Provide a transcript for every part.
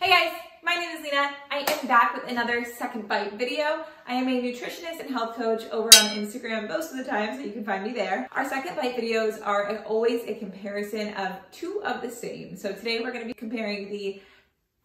Hey guys, my name is Leena. I am back with another Second Bite video. I am a nutritionist and health coach over on Instagram most of the time, so you can find me there. Our Second Bite videos are always a comparison of two of the same. So today we're gonna be comparing the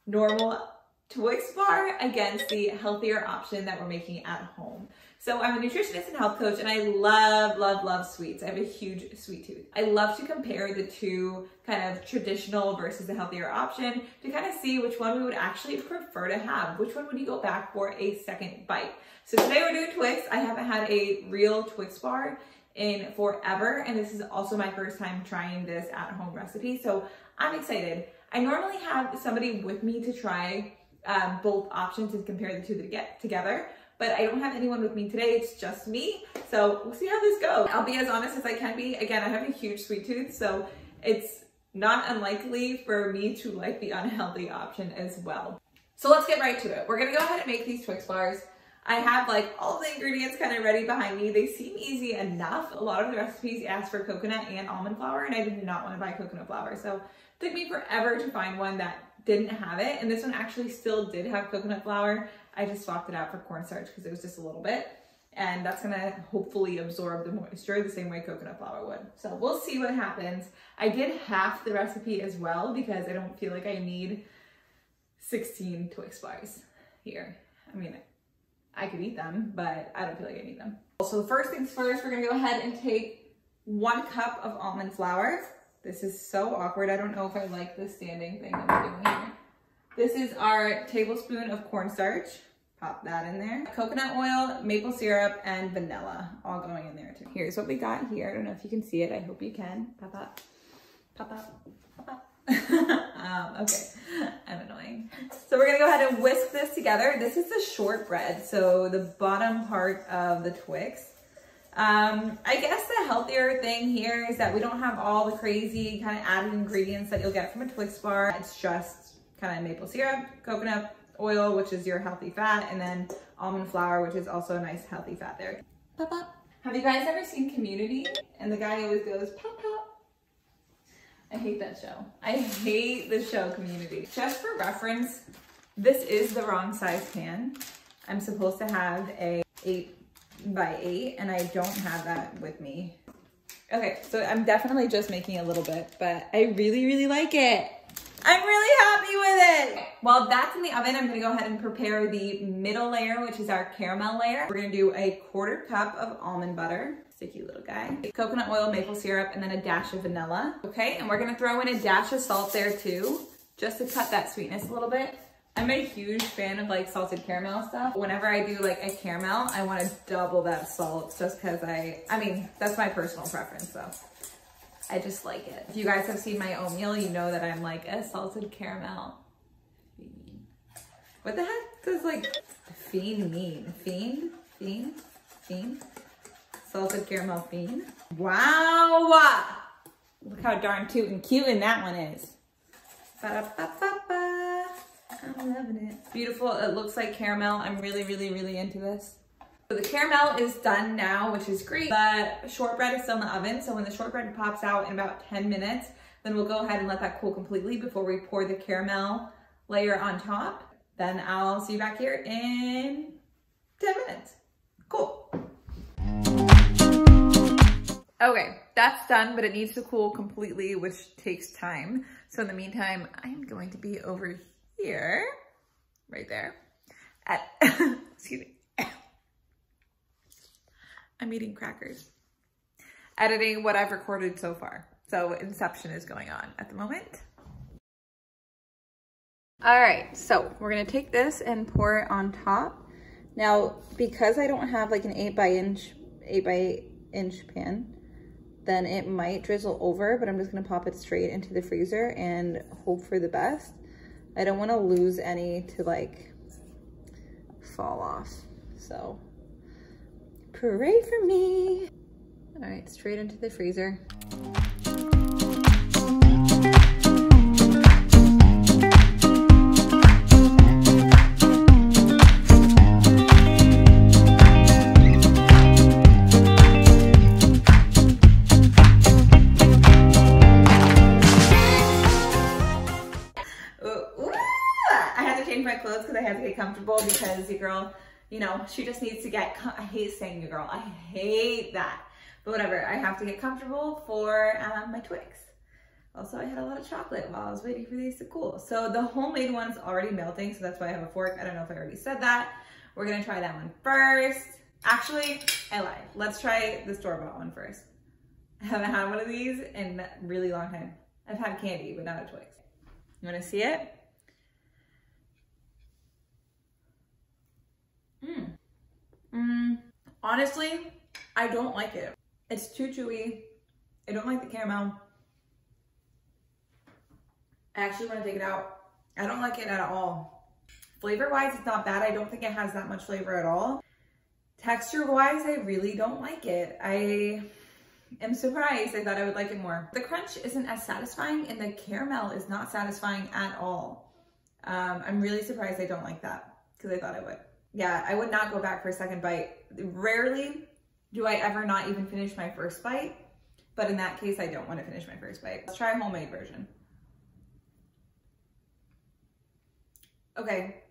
normal Twix bar against the healthier option that we're making at home. So I'm a nutritionist and health coach and I love, love, love sweets. I have a huge sweet tooth. I love to compare the two kind of traditional versus the healthier option to kind of see which one we would actually prefer to have. Which one would you go back for a second bite? So today we're doing Twix. I haven't had a real Twix bar in forever and this is also my first time trying this at home recipe. So I'm excited. I normally have somebody with me to try um, both options and compare the two to get together but I don't have anyone with me today. It's just me. So we'll see how this goes. I'll be as honest as I can be. Again, I have a huge sweet tooth, so it's not unlikely for me to like the unhealthy option as well. So let's get right to it. We're gonna go ahead and make these Twix bars. I have like all the ingredients kind of ready behind me. They seem easy enough. A lot of the recipes ask for coconut and almond flour and I did not want to buy coconut flour. So it took me forever to find one that didn't have it. And this one actually still did have coconut flour. I just swapped it out for cornstarch because it was just a little bit. And that's gonna hopefully absorb the moisture the same way coconut flour would. So we'll see what happens. I did half the recipe as well because I don't feel like I need 16 Twix bars here. I mean, I could eat them, but I don't feel like I need them. So the first things first, we're gonna go ahead and take one cup of almond flour. This is so awkward. I don't know if I like the standing thing I'm doing here. This is our tablespoon of cornstarch. Pop that in there. Coconut oil, maple syrup, and vanilla all going in there too. Here's what we got here. I don't know if you can see it. I hope you can. Pop up, pop up, pop up. um, okay, I'm annoying. So we're gonna go ahead and whisk this together. This is the shortbread, so the bottom part of the Twix. Um, I guess the healthier thing here is that we don't have all the crazy kind of added ingredients that you'll get from a Twix bar. It's just kind of maple syrup, coconut oil, which is your healthy fat, and then almond flour, which is also a nice healthy fat there. Pop, pop. Have you guys ever seen Community? And the guy always goes, pop, pop. I hate that show. I hate the show Community. Just for reference, this is the wrong size pan. I'm supposed to have a eight by eight and I don't have that with me. Okay, so I'm definitely just making a little bit, but I really, really like it. I'm really happy with it. While that's in the oven, I'm gonna go ahead and prepare the middle layer, which is our caramel layer. We're gonna do a quarter cup of almond butter, sticky little guy, coconut oil, maple syrup, and then a dash of vanilla. Okay, and we're gonna throw in a dash of salt there too, just to cut that sweetness a little bit. I'm a huge fan of like salted caramel stuff. Whenever I do like a caramel, I want to double that salt just because I, I mean, that's my personal preference though. I just like it. If you guys have seen my oatmeal, you know that I'm like a salted caramel. What the heck does like fiend mean? Fiend? Fiend? Fiend? Salted caramel fiend? Wow! Look how darn cute and cute in that one is. Ba -da -ba -ba -ba. I'm loving it. Beautiful. It looks like caramel. I'm really, really, really into this. So the caramel is done now, which is great, but shortbread is still in the oven. So when the shortbread pops out in about 10 minutes, then we'll go ahead and let that cool completely before we pour the caramel layer on top. Then I'll see you back here in 10 minutes. Cool. Okay, that's done, but it needs to cool completely, which takes time. So in the meantime, I'm going to be over here, right there, at, excuse me, I'm eating crackers. Editing what I've recorded so far. So Inception is going on at the moment. All right, so we're gonna take this and pour it on top. Now, because I don't have like an eight by inch, eight by eight inch pan, then it might drizzle over, but I'm just gonna pop it straight into the freezer and hope for the best. I don't wanna lose any to like fall off, so Pray for me. All right, straight into the freezer. I had to change my clothes because I had to get comfortable because your girl you know, she just needs to get, I hate saying the girl. I hate that. But whatever, I have to get comfortable for um, my Twix. Also, I had a lot of chocolate while I was waiting for these to cool. So the homemade one's already melting, so that's why I have a fork. I don't know if I already said that. We're gonna try that one first. Actually, I lied. Let's try the store-bought one first. I haven't had one of these in a really long time. I've had candy, but not a Twix. You wanna see it? Mmm. Honestly, I don't like it. It's too chewy. I don't like the caramel. I actually want to take it out. I don't like it at all. Flavor wise, it's not bad. I don't think it has that much flavor at all. Texture wise, I really don't like it. I am surprised. I thought I would like it more. The crunch isn't as satisfying and the caramel is not satisfying at all. Um, I'm really surprised I don't like that because I thought I would. Yeah, I would not go back for a second bite. Rarely do I ever not even finish my first bite, but in that case, I don't want to finish my first bite. Let's try a homemade version. Okay.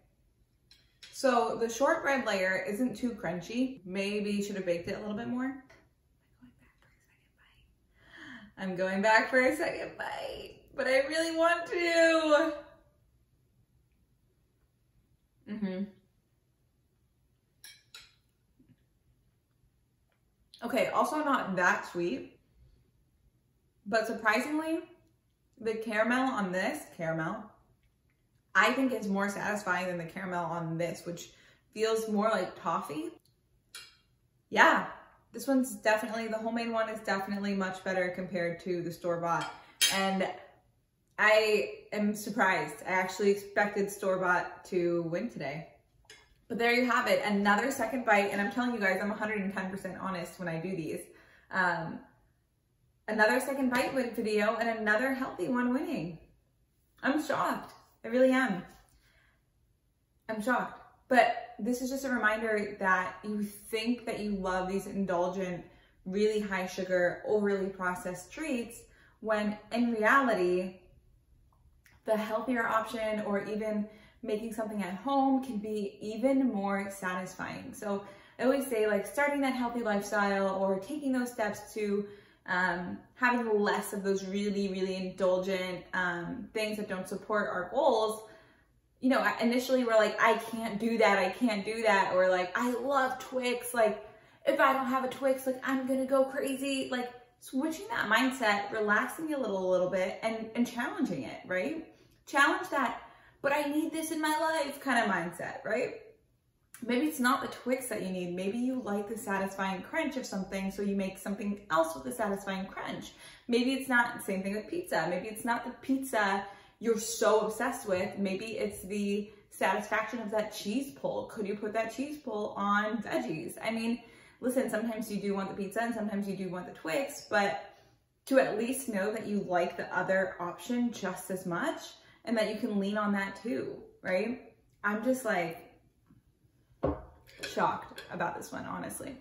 So the shortbread layer isn't too crunchy. Maybe should have baked it a little bit more. I'm going back for a second bite, but I really want to. Mm-hmm. Okay, also not that sweet, but surprisingly, the caramel on this, caramel, I think is more satisfying than the caramel on this, which feels more like toffee. Yeah, this one's definitely, the homemade one is definitely much better compared to the store-bought. And I am surprised. I actually expected store-bought to win today. But there you have it, another second bite. And I'm telling you guys, I'm 110% honest when I do these. Um, another second bite win video and another healthy one winning. I'm shocked. I really am. I'm shocked. But this is just a reminder that you think that you love these indulgent, really high sugar, overly processed treats, when in reality, the healthier option or even making something at home can be even more satisfying. So I always say like starting that healthy lifestyle or taking those steps to um, having less of those really, really indulgent um, things that don't support our goals, you know, initially we're like, I can't do that, I can't do that, or like, I love Twix, like, if I don't have a Twix, like, I'm gonna go crazy, like, switching that mindset, relaxing a little, a little bit, and, and challenging it, right? Challenge that, but I need this in my life kind of mindset, right? Maybe it's not the Twix that you need. Maybe you like the satisfying crunch of something, so you make something else with the satisfying crunch. Maybe it's not the same thing with pizza. Maybe it's not the pizza you're so obsessed with. Maybe it's the satisfaction of that cheese pull. Could you put that cheese pull on veggies? I mean, listen, sometimes you do want the pizza and sometimes you do want the Twix, but to at least know that you like the other option just as much and that you can lean on that too, right? I'm just like, shocked about this one, honestly.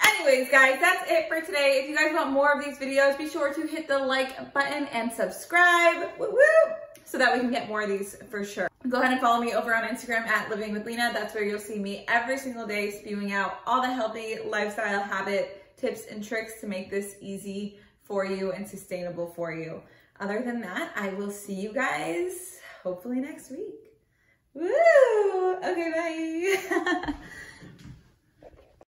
Anyways, guys, that's it for today. If you guys want more of these videos, be sure to hit the like button and subscribe woo -woo, so that we can get more of these for sure. Go ahead and follow me over on Instagram at Living with Leena. That's where you'll see me every single day spewing out all the healthy lifestyle habit tips and tricks to make this easy for you and sustainable for you. Other than that, I will see you guys hopefully next week. Woo! Okay, bye.